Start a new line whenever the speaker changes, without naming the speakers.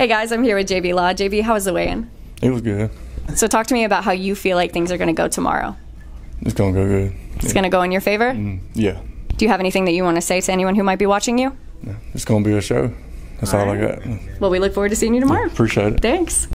Hey guys, I'm here with JB Law. JB, how was the weigh-in?
It was good.
So talk to me about how you feel like things are going to go tomorrow.
It's gonna go good.
It's going to go in your favor.
Mm, yeah.
Do you have anything that you want to say to anyone who might be watching you? Yeah.
It's gonna be a show. That's all, I got.
Well, we look forward to seeing you tomorrow.
Appreciate it.
Thanks.